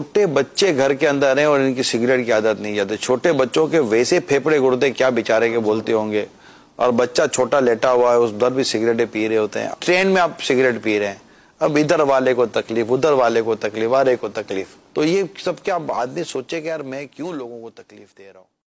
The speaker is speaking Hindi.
छोटे बच्चे घर के अंदर हैं और इनकी सिगरेट की आदत नहीं जाती। छोटे बच्चों के वैसे फेफड़े गुर्दे क्या बेचारे के बोलते होंगे? और बच्चा छोटा लेटा हुआ है, उस दर भी सिगरेटें पी रहे होते हैं। ट्रेन में आप सिगरेट पी रहे हैं। अब इधर वाले को तकलीफ़, उधर वाले को तकलीफ़ वाले को तकलीफ़। तो ये सब क्या आदमी सोचे कि यार मैं क्यों लोगों को तकलीफ़ दे रहा हूँ?